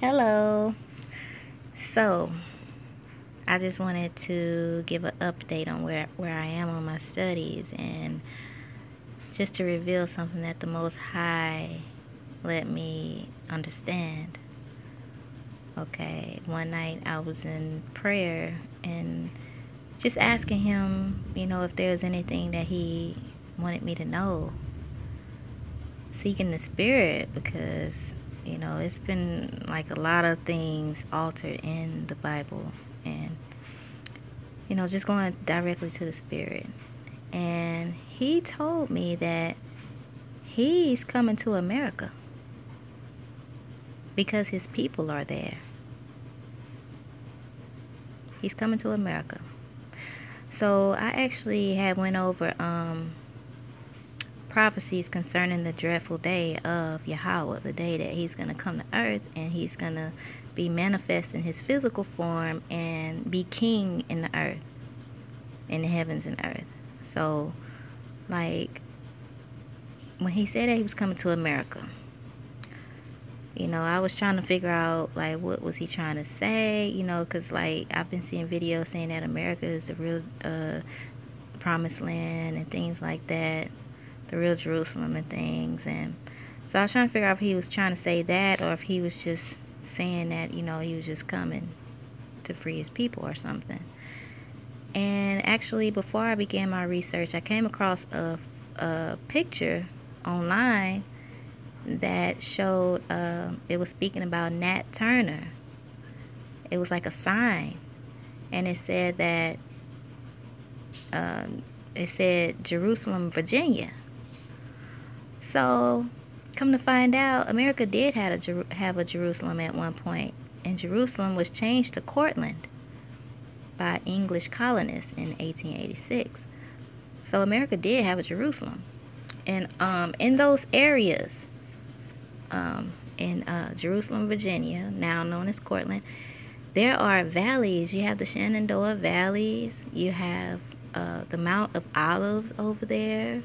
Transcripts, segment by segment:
Hello. So, I just wanted to give an update on where, where I am on my studies and just to reveal something that the Most High let me understand. Okay, one night I was in prayer and just asking Him, you know, if there was anything that He wanted me to know. Seeking the Spirit because you know, it's been like a lot of things altered in the Bible and you know, just going directly to the spirit. And he told me that he's coming to America because his people are there. He's coming to America. So I actually had went over um prophecies concerning the dreadful day of Yahweh, the day that he's going to come to earth and he's going to be manifest in his physical form and be king in the earth, in the heavens and earth. So, like, when he said that he was coming to America, you know, I was trying to figure out, like, what was he trying to say, you know, because, like, I've been seeing videos saying that America is the real uh, promised land and things like that the real Jerusalem and things. And so I was trying to figure out if he was trying to say that or if he was just saying that, you know, he was just coming to free his people or something. And actually, before I began my research, I came across a, a picture online that showed uh, it was speaking about Nat Turner. It was like a sign, and it said that um, it said Jerusalem, Virginia. So, come to find out, America did have a, Jer- have a Jerusalem at one point, and Jerusalem was changed to Courtland by English colonists in 1886. So, America did have a Jerusalem. And um, in those areas, um, in uh, Jerusalem, Virginia, now known as Courtland, there are valleys. You have the Shenandoah Valleys, you have uh, the Mount of Olives over there.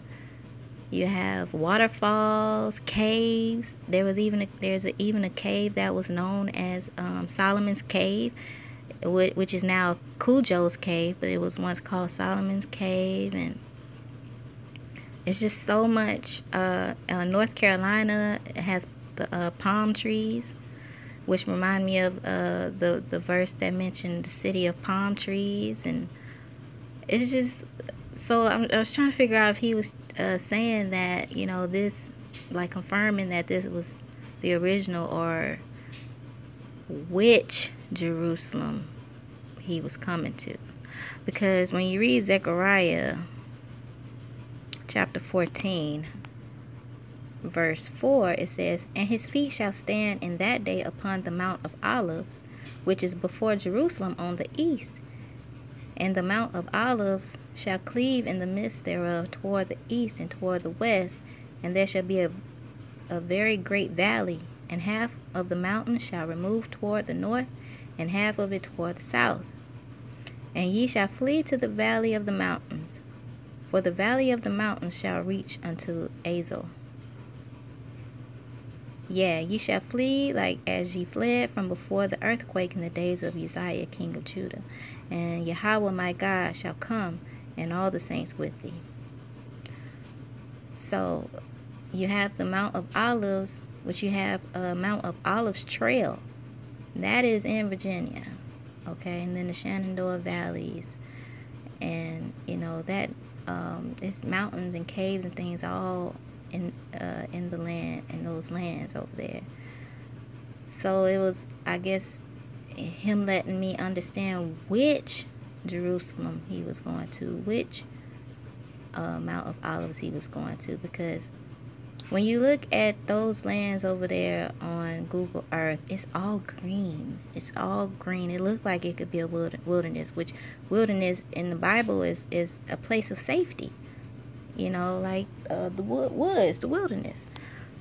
You have waterfalls, caves. There was even a, there's a, even a cave that was known as um, Solomon's Cave, which is now Cudjo's Cave, but it was once called Solomon's Cave, and it's just so much. Uh, uh, North Carolina has the uh, palm trees, which remind me of uh, the the verse that mentioned the city of palm trees, and it's just so I'm, i was trying to figure out if he was uh, saying that you know this like confirming that this was the original or which Jerusalem he was coming to. Because when you read Zechariah chapter 14 verse 4 it says and his feet shall stand in that day upon the mount of olives which is before Jerusalem on the east and the Mount of Olives shall cleave in the midst thereof toward the east and toward the west, and there shall be a, a very great valley, and half of the mountain shall remove toward the north, and half of it toward the south. And ye shall flee to the valley of the mountains, for the valley of the mountains shall reach unto Azal. Yeah, ye shall flee like as ye fled from before the earthquake in the days of Uzziah, king of Judah. And Yahweh my God shall come, and all the saints with thee. So you have the Mount of Olives, which you have a Mount of Olives Trail. That is in Virginia. Okay, and then the Shenandoah Valleys. And you know that um, it's mountains and caves and things all in uh, in the land in those lands over there. So it was, I guess, him letting me understand which Jerusalem he was going to, which uh, Mount of Olives he was going to, because when you look at those lands over there on Google Earth, it's all green. It's all green. It looks like it could be a wilderness, which wilderness in the Bible is is a place of safety you know, like uh, the woods, the wilderness.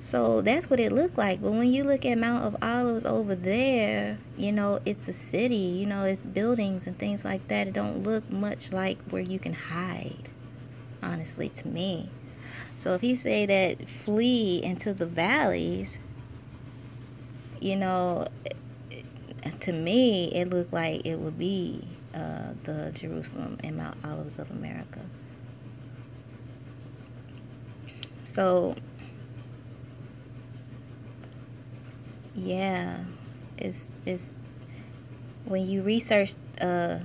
So that's what it looked like. But when you look at Mount of Olives over there, you know, it's a city, you know, it's buildings and things like that. It don't look much like where you can hide, honestly, to me. So if he say that flee into the valleys, you know, to me, it looked like it would be uh, the Jerusalem and Mount Olives of America. So, yeah, it's it's when you research uh,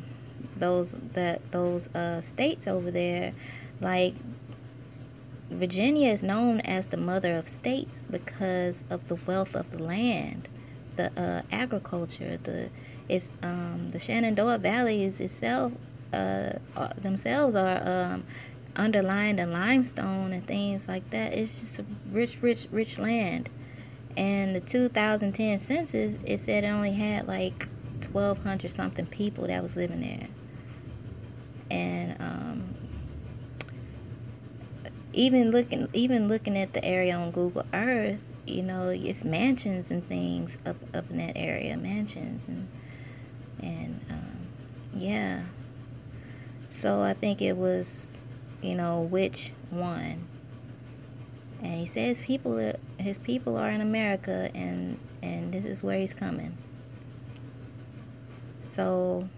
those that those uh, states over there, like Virginia is known as the mother of states because of the wealth of the land, the uh, agriculture, the it's um, the Shenandoah valleys itself uh, uh, themselves are um, underlined in limestone and things like that. It's just a rich, rich, rich land. And the 2010 census, it said it only had like 1,200 something people that was living there. And um, even looking, even looking at the area on Google Earth, you know, it's mansions and things up up in that area, mansions and and um, yeah. So I think it was, you know, which one. And he says people, his people are in America, and and this is where he's coming. So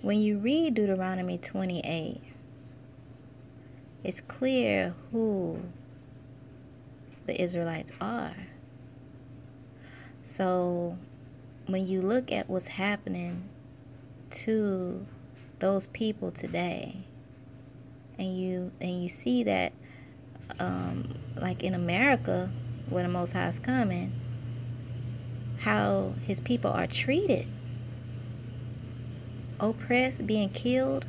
when you read Deuteronomy 28, it's clear who the Israelites are. So when you look at what's happening to those people today. And you and you see that um, like in America where the most high is coming how his people are treated. Oppressed being killed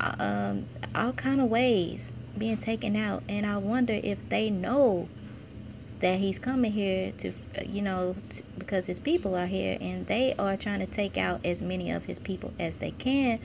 uh, um, all kind of ways being taken out. And i wonder if they know that he's coming here to, uh, you know, to, because his people are here and they are trying to take out as many of his people as they can